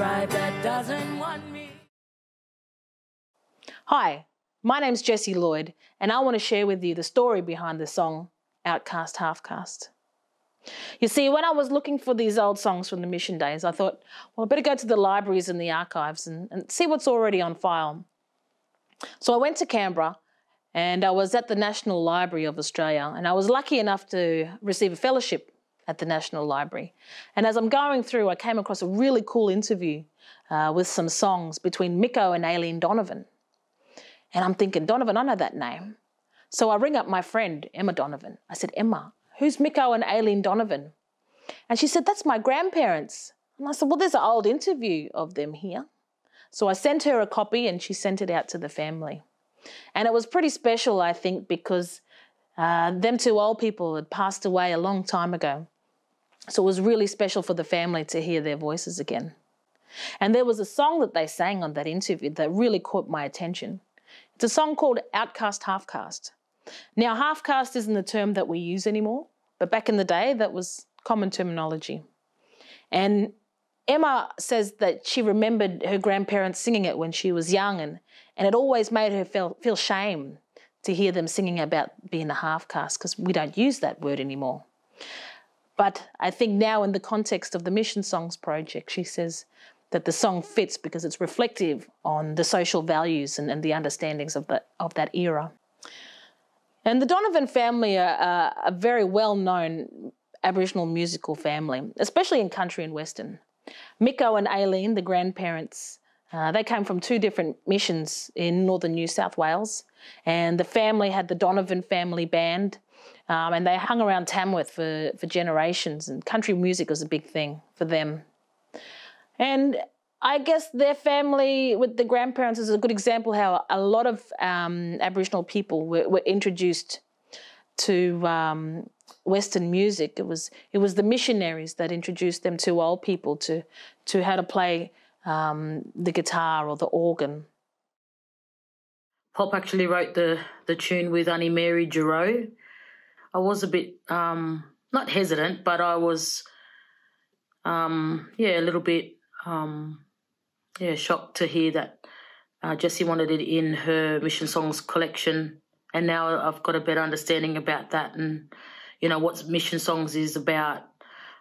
tribe that doesn't want me. Hi, my name's Jessie Lloyd, and I want to share with you the story behind the song Outcast Half Caste. You see, when I was looking for these old songs from the mission days, I thought, well, I better go to the libraries and the archives and, and see what's already on file. So I went to Canberra and I was at the National Library of Australia, and I was lucky enough to receive a fellowship at the National Library. And as I'm going through, I came across a really cool interview uh, with some songs between Micko and Eileen Donovan. And I'm thinking, Donovan, I know that name. So I ring up my friend, Emma Donovan. I said, Emma, who's Micko and Eileen Donovan? And she said, that's my grandparents. And I said, well, there's an old interview of them here. So I sent her a copy and she sent it out to the family. And it was pretty special, I think, because uh, them two old people had passed away a long time ago. So it was really special for the family to hear their voices again. And there was a song that they sang on that interview that really caught my attention. It's a song called Outcast Half Caste. Now, half caste isn't the term that we use anymore, but back in the day, that was common terminology. And Emma says that she remembered her grandparents singing it when she was young, and, and it always made her feel, feel shame to hear them singing about being a half caste because we don't use that word anymore. But I think now, in the context of the Mission Songs project, she says that the song fits because it's reflective on the social values and, and the understandings of, the, of that era. And the Donovan family are a very well known Aboriginal musical family, especially in country and western. Micko and Eileen, the grandparents, uh, they came from two different missions in northern New South Wales, and the family had the Donovan family band, um, and they hung around Tamworth for, for generations, and country music was a big thing for them. And I guess their family with the grandparents is a good example how a lot of um, Aboriginal people were, were introduced to um, Western music. It was it was the missionaries that introduced them to old people to to how to play um, the guitar or the organ. Pop actually wrote the the tune with Annie Mary Deroux. I was a bit um, not hesitant, but I was um, yeah a little bit um, yeah shocked to hear that uh, Jessie wanted it in her Mission Songs collection, and now I've got a better understanding about that and you know what Mission Songs is about.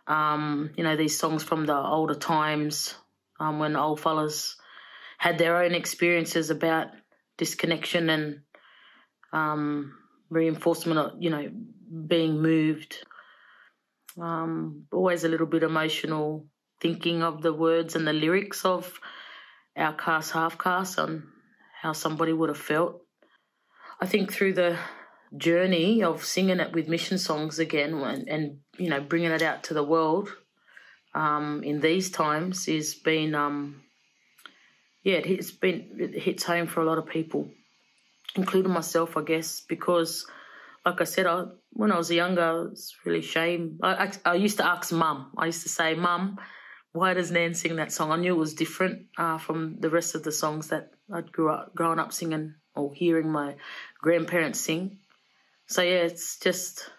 Um, you know these songs from the older times um, when old fellas had their own experiences about disconnection and um, reinforcement you know being moved. Um, always a little bit emotional thinking of the words and the lyrics of Outcast, Half Caste, on how somebody would have felt. I think through the journey of singing it with mission songs again and, and you know bringing it out to the world um, in these times is been um, yeah it's been it hits home for a lot of people, including myself, I guess, because like I said, I, when I was younger, I was really ashamed. I, I, I used to ask mum. I used to say, "Mum, why does Nan sing that song?" I knew it was different uh, from the rest of the songs that I'd grew up growing up singing or hearing my grandparents sing. So yeah, it's just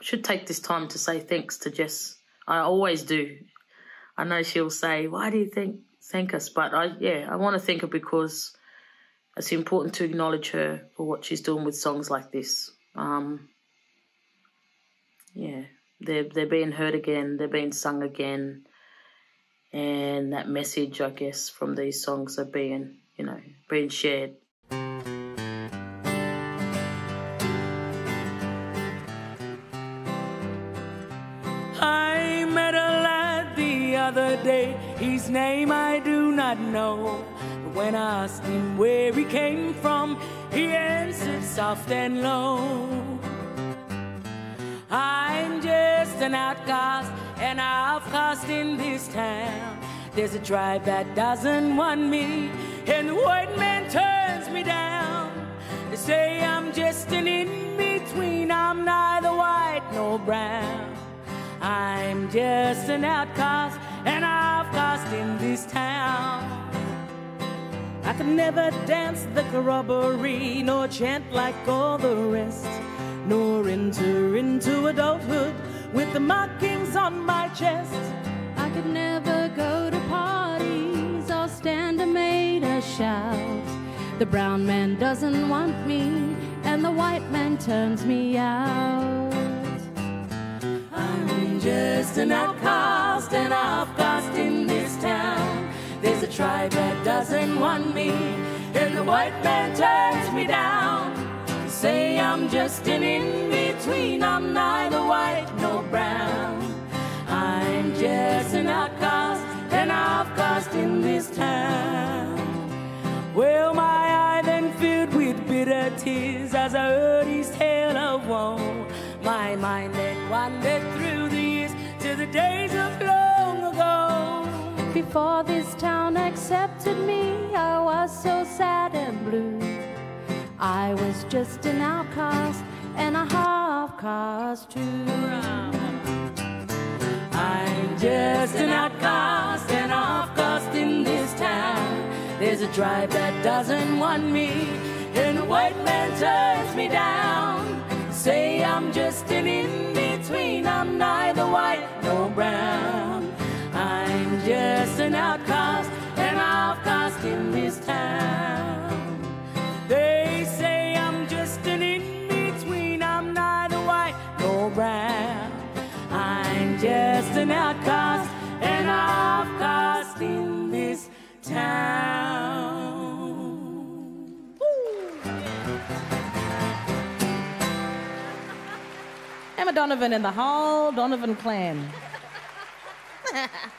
should take this time to say thanks to Jess. I always do. I know she'll say, "Why do you think thank us?" But I yeah, I want to thank her because it's important to acknowledge her for what she's doing with songs like this. Um, yeah, they're they're being heard again. They're being sung again, and that message, I guess, from these songs are being you know being shared. I met a lad the other day, his name I do not know. But when I asked him where he came from, he answered soft and low. I'm just an outcast, and outcast in this town. There's a tribe that doesn't want me, and the white man turns me down. They say I'm just an in between, I'm neither white nor brown. I'm just an outcast, an outcast in this town. I could never dance the corroboree, nor chant like all the rest, nor enter into adulthood with the markings on my chest. I could never go to parties or stand a maid a shout. The brown man doesn't want me, and the white man turns me out. I'm just an outcast, an outcast tribe that doesn't want me, and the white man turns me down. Say I'm just an in between, I'm neither white nor brown. I'm just an outcast, an outcast in this town. Well, my eye then filled with bitter tears as I heard his tale of woe. My mind then wandered through the years to the ago. Before this town accepted me, I was so sad and blue. I was just an outcast and a half caste too. I'm just an outcast and a half caste in this town. There's a tribe that doesn't want me, and a white man turns me down. Say I'm just an in between, I'm neither white nor brown. I'm just an outcast and a half in this town. They say I'm just an in between, I'm neither white nor brown. I'm just an outcast and a half in this town. Emma Donovan and the whole Donovan clan.